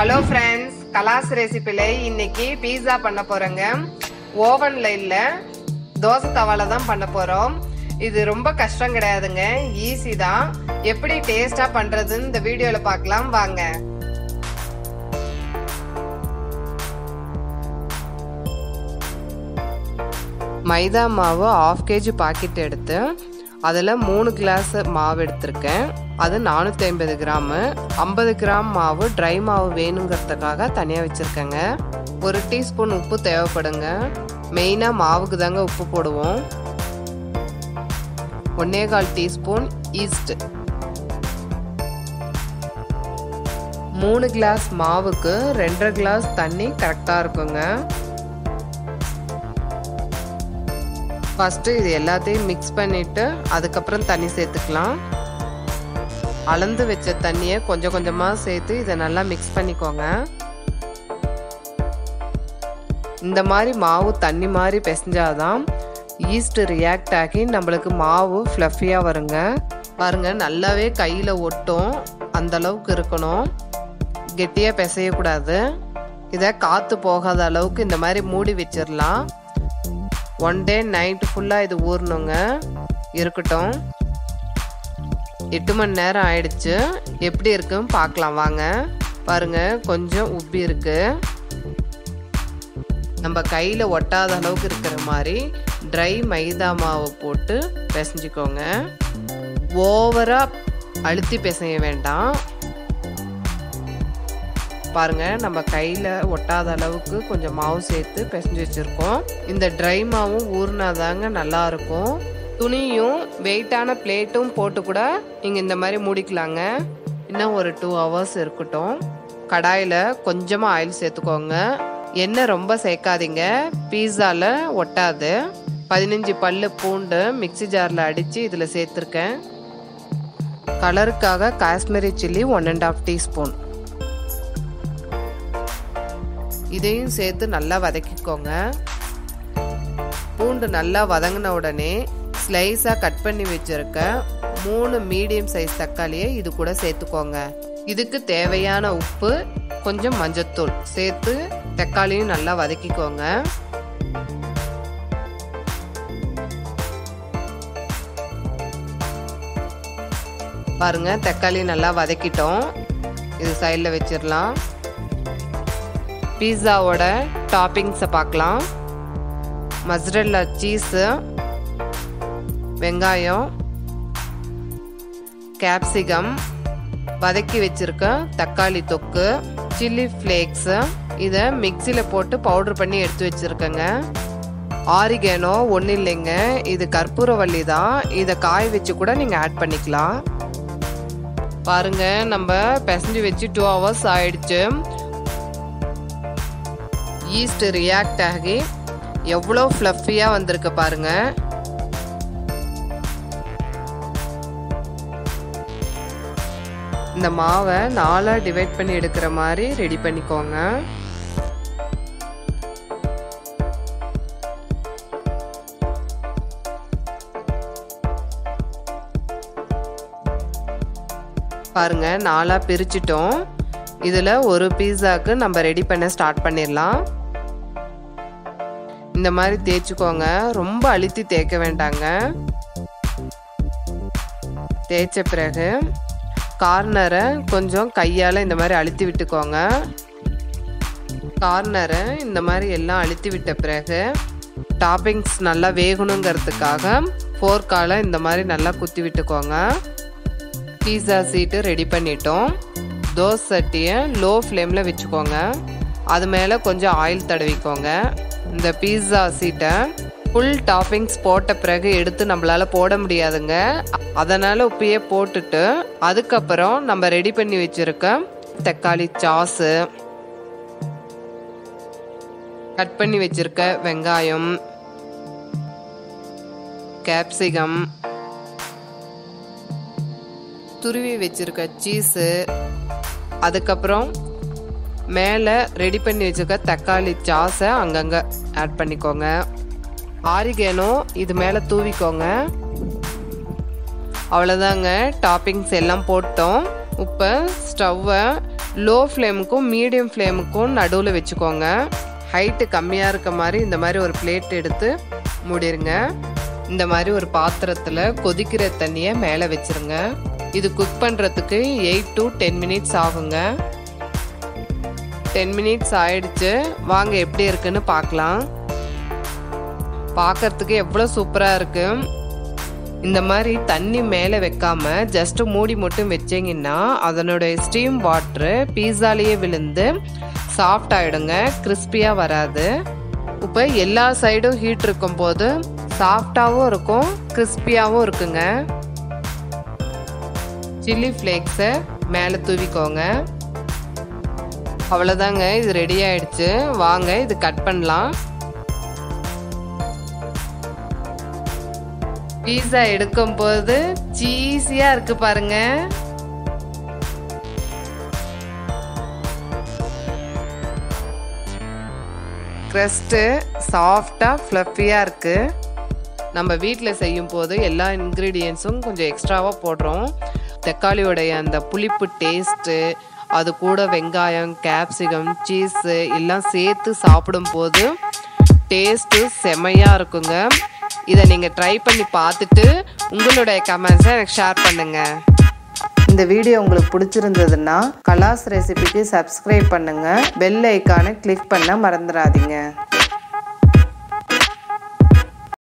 Hello friends கலாஸ் ரெசிபில இன்னைக்கு பீஸா பண்ண போறேங்க. ஓவனில் இல்லை. தோசை தவால தான் பண்ண போறோம். இது ரொம்ப கஷ்டம் கிடையாதுங்க. ஈஸி தான். எப்படி டேஸ்ட்டாக பண்ணுறதுன்னு இந்த வீடியோவில் பார்க்கலாம். வாங்க. மைதா மாவு ஆஃப் கேஜி பாக்கெட் எடுத்து அதில் மூணு கிளாஸ் மாவு எடுத்திருக்கேன். அது நானூற்றி ஐம்பது கிராமு. ஐம்பது கிராம் மாவு ட்ரை மாவு வேணுங்கிறதுக்காக தனியாக வச்சுருக்கேங்க. ஒரு டீஸ்பூன் உப்பு தேவைப்படுங்க. மெயினாக மாவுக்கு தாங்க உப்பு போடுவோம். ஒன்னே கால் டீஸ்பூன் ஈஸ்ட். மூணு கிளாஸ் மாவுக்கு ரெண்டரை கிளாஸ் தண்ணி கரெக்டாக இருக்குங்க. ஃபஸ்ட்டு இது எல்லாத்தையும் மிக்ஸ் பண்ணிவிட்டு அதுக்கப்புறம் தண்ணி சேர்த்துக்கலாம். அளந்து வச்ச தண்ணியை கொஞ்சம் கொஞ்சமாக சேர்த்து இதை நல்லா மிக்ஸ் பண்ணிக்கோங்க. இந்த மாதிரி மாவு தண்ணி மாதிரி பிசைஞ்சாதான் ஈஸ்ட் ரியாக்ட் ஆகி நம்மளுக்கு மாவு ஃப்ளஃபியாக வருங்க. பாருங்க நல்லாவே கையில் ஒட்டும். அந்த அளவுக்கு இருக்கணும். கெட்டியாக பிசையக்கூடாது. இதை காற்று போகாத அளவுக்கு இந்த மாதிரி மூடி வச்சிடலாம். ஒன் டே நைட்டு ஃபுல்லாக இது ஊறணுங்க. இருக்கட்டும். எட்டு மணி நேரம் ஆயிடுச்சு. எப்படி இருக்குன்னு பார்க்கலாம். வாங்க. பாருங்க கொஞ்சம் உப்பி இருக்குது நம்ம கையில் ஒட்டாத அளவுக்கு இருக்கிற மாதிரி ட்ரை மைதா மாவை போட்டு பிசைஞ்சிக்கோங்க. ஓவராக அழுத்தி பிசைய வேண்டாம். பாருங்கள் நம்ம கையில் ஒட்டாத அளவுக்கு கொஞ்சம் மாவு சேர்த்து பிசைஞ்சு வச்சுருக்கோம். இந்த ட்ரை மாவும் ஊறினாதாங்க நல்லா இருக்கும். துணியும் வெயிட்டான பிளேட்டும் போட்டு கூட நீங்கள் இந்த மாதிரி மூடிக்கலாங்க. இன்னும் ஒரு டூ ஹவர்ஸ் இருக்கட்டும். கடாயில் கொஞ்சமாக ஆயில் சேர்த்துக்கோங்க. எண்ணெய் ரொம்ப சேர்க்காதீங்க. பீஸாவில் ஒட்டாது. பதினஞ்சு பல்லு பூண்டு மிக்சி ஜாரில் அடித்து இதில் சேர்த்துருக்கேன். கலருக்காக Kashmiri chilli one and half teaspoon இதையும் சேர்த்து நல்லா வதக்கிக்கோங்க. பூண்டு நல்லா வதங்கின உடனே ஸ்லைஸாக கட் பண்ணி வச்சிருக்க மூணு மீடியம் சைஸ் தக்காளியை இது கூட சேர்த்துக்கோங்க. இதுக்கு தேவையான உப்பு கொஞ்சம் மஞ்சத்தூள் சேர்த்து தக்காளியும் நல்லா வதக்கிக்கோங்க. பாருங்க தக்காளி நல்லா வதக்கிட்டோம். இது சைடில் வச்சிடலாம் பீஸாவோட டாப்பிங்ஸை பார்க்கலாம். மஸ்ரல்லா சீஸு வெங்காயம் கேப்சிகம் வதக்கி வச்சிருக்க தக்காளி தொக்கு சில்லி ஃப்ளேக்ஸு இதை மிக்சியில் போட்டு பவுட்ரு பண்ணி எடுத்து வச்சுருக்கேங்க. ஆரிகேனோ ஒன்றும் இல்லைங்க. இது கற்பூரவள்ளி தான். இதை காய வச்சு கூட நீங்கள் ஆட் பண்ணிக்கலாம். பாருங்க நம்ம பிசைஞ்சு வச்சு டூ ஹவர்ஸ் ஆயிடுச்சு. ஈஸ்ட் ரியாக்ட் ஆகி எவ்வளோ ஃப்ளஃபியாக வந்திருக்கு பாருங்கள் இந்த மாவை நாலாக டிவைட் பண்ணி எடுக்கிற மாதிரி ரெடி பண்ணிக்கோங்க. பாருங்க நாலாக பிரிச்சிட்டோம். இதில் ஒரு பீஸாக்கு நம்ம ரெடி பண்ண ஸ்டார்ட் பண்ணிடலாம். இந்த மாதிரி தேய்ச்சிக்கோங்க. ரொம்ப அழுத்தி தேய்க்க வேண்டாங்க. தேய்ச்ச பிறகு கார்னரை கொஞ்சம் கையால் இந்த மாதிரி அழுத்தி விட்டுக்கோங்க. கார்னரை இந்த மாதிரி எல்லாம் அழுத்தி விட்ட பிறகு டாப்பிங்ஸ் நல்லா வேகணுங்கிறதுக்காக ஃபோர்காலை இந்த மாதிரி நல்லா குத்தி விட்டுக்கோங்க. பீஸா சீட்டு ரெடி பண்ணிட்டோம். தோசை சட்டியை லோ ஃப்ளேமில் வச்சுக்கோங்க. அது மேலே கொஞ்சம் ஆயில் தடவிக்கோங்க. இந்த பீஸா சீட்டை ஃபுல் டாப்பிங்ஸ் போட்ட பிறகு எடுத்து நம்மளால் போட முடியாதுங்க. அதனால் உப்பையே போட்டுட்டு அதுக்கப்புறம் நம்ம ரெடி பண்ணி வச்சுருக்க தக்காளி சாஸு கட் பண்ணி வச்சுருக்க வெங்காயம் கேப்சிகம் துருவி வச்சிருக்க சீஸு அதுக்கப்புறம் மேலே ரெடி பண்ணி வச்சுக்க தக்காளி சாஸை அங்கங்கே ஆட் பண்ணிக்கோங்க. ஆரிகேனோ இது மேலே தூவிக்கோங்க. அவ்வளோதாங்க டாப்பிங்ஸ் எல்லாம் போட்டோம். இப்போ ஸ்டவ்வை லோ ஃப்ளேமுக்கும் மீடியம் ஃப்ளேமுக்கும் நடுவில் வச்சுக்கோங்க. ஹைட்டு கம்மியாக இருக்க மாதிரி இந்த மாதிரி ஒரு பிளேட் எடுத்து மூடிருங்க. இந்த மாதிரி ஒரு பாத்திரத்தில் கொதிக்கிற தண்ணியை மேலே வச்சுருங்க. இது குக் பண்ணுறதுக்கு எயிட் டு டென் மினிட்ஸ் ஆகுங்க. டென் மினிட்ஸ் ஆயிடுச்சு. வாங்க எப்படி இருக்குன்னு பார்க்கலாம். பார்க்கறதுக்கு எவ்வளோ சூப்பராக இருக்கு. இந்த மாதிரி தண்ணி மேலே வைக்காம ஜஸ்ட் மூடி மட்டும் வச்சிங்கன்னா அதனுடைய ஸ்டீம் வாட்ரு பீஸாலேயே விழுந்து சாஃப்ட் ஆகிடுங்க கிறிஸ்பியாக வராது. இப்போ எல்லா சைடும் ஹீட் இருக்கும்போது சாஃப்டாகவும் இருக்கும் கிறிஸ்பியாகவும் இருக்குங்க. சில்லி ஃப்ளேக்ஸை மேலே தூவிக்கோங்க. அவ்வளோதாங்க இது ரெடி ஆயிடுச்சு. வாங்க இது கட் பண்ணலாம். பீஸா எடுக்கும் போது சீஸியா இருக்கு பாருங்க. க்ரஸ்ட்டு சாஃப்டாக ஃப்ளஃபியாக இருக்குது நம்ம வீட்டில் செய்யும் போது எல்லா இன்க்ரீடியன்ஸும் கொஞ்சம் எக்ஸ்ட்ராவாக போடுறோம். தக்காளியோடைய அந்த புளிப்பு டேஸ்ட்டு அது கூட வெங்காயம் கேப்சிகம் சீஸு எல்லாம் சேர்த்து சாப்பிடும்போது டேஸ்ட்டு செமையாக இருக்குங்க. இதை நீங்கள் ட்ரை பண்ணி பார்த்துட்டு உங்களுடைய கமெண்ட்ஸை எனக்கு ஷேர் பண்ணுங்கள் இந்த வீடியோ உங்களுக்கு பிடிச்சிருந்ததுன்னா கலாஸ் ரெசிபிக்கு சப்ஸ்கிரைப் பண்ணுங்கள் பெல் ஐக்கானை கிளிக் பண்ண மறந்துடாதீங்க.